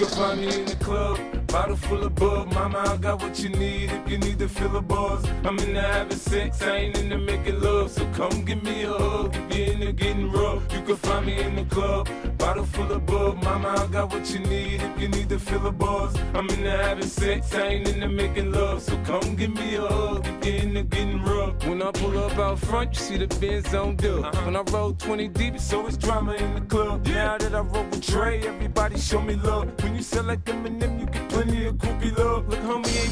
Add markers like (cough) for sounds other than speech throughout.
can find me in the club, bottle full of bub. Mama, I got what you need if you need to fill a buzz. I'm in there having sex, I ain't in there making love. So come give me a hug if you're in there getting rough. You can find me in the club, bottle full of bub. Mama, I got what you need if you need to fill a buzz. I'm in there having sex, I ain't in there making love. So come give me a hug in there getting rough. When I pull up out front, you see the Benz on dub. Uh-huh. When I roll 20 deep, it's always drama in the club. Now that I roll with Dre, everybody show me love. When you sell like Eminem, you can plenty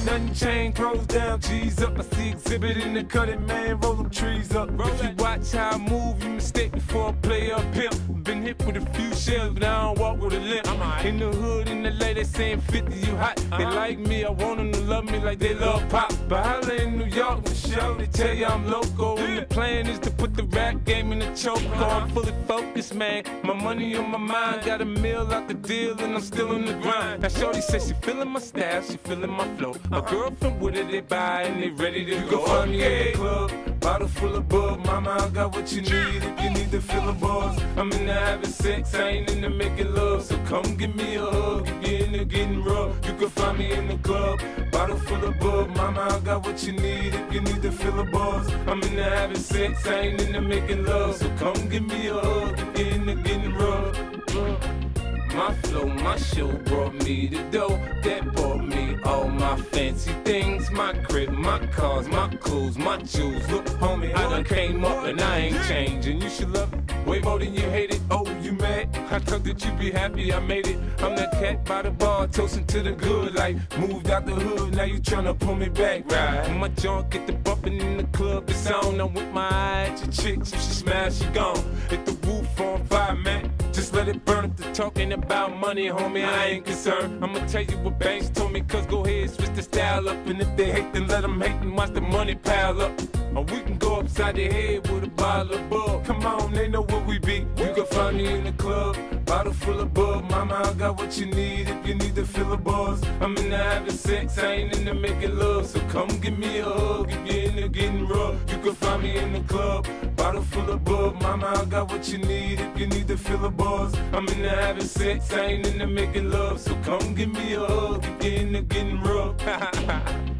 nothing changed. Pros down, G's up. I see Xzibit in the cutting, man. Roll them trees up. if you watch how I move, you mistake before I play up here. Been hit with a few shells, but I don't walk with a limp. In the hood, in the lady, they saying 50, you hot. They like me, I want them to love me like they love pop. But holla in New York, for show, they tell you I'm loco. And the plan is to put the rap game in the choke. I'm fully focused, man. My money on my mind, got a meal out the deal, and I'm still in the grind. Now, Shorty says she feeling my style, she feeling my flow. A girl from Wooded, they buy, and they ready to go. You can find me at the club, bottle full of bub. Mama, I got what you need if you need to fill a buzz. I'm in there having sex, I ain't in there making love. So come give me a hug if you're in there getting rough. You can find me in the club, bottle full of bub. Mama, I got what you need if you need to fill a buzz. I'm in there having sex, I ain't in there making love. So come give me a hug if you're in there getting rough. My flow, my show brought me the dough that bought me all my fancy things. My crib, my cars, my clothes, my jewels. Look, homie, I done came up and I ain't changing. You should love it way more than you hate it. Oh, you mad? I thought that you'd be happy I made it. I'm that cat by the bar, toasting to the good. Like, moved out the hood, now you tryna pull me back, right? My junk get the bumping in the club, it's on. I'm with my eye at your chick, she smash, she gone. Hit the roof on fire, man. Just let it burn talking about money, homie. I ain't concerned. I'ma tell you what banks told me, cause go ahead, switch the style up. And if they hate, then let them hate and watch the money pile up. Or we can go upside the head with a bottle of bug. Come on, they know where we be. You can find me in the club, bottle full of bug. Mama, I got what you need if you need to fill a buzz. I'm in there having sex, I ain't in there making love. So come give me a hug if you're in there getting rough. You can find me in the club, bottle full of bug. Mama, I got what you need if you need to fill a buzz. I'm in there having sex, I ain't in there making love. So come give me a hug if you're in there getting rough. (laughs)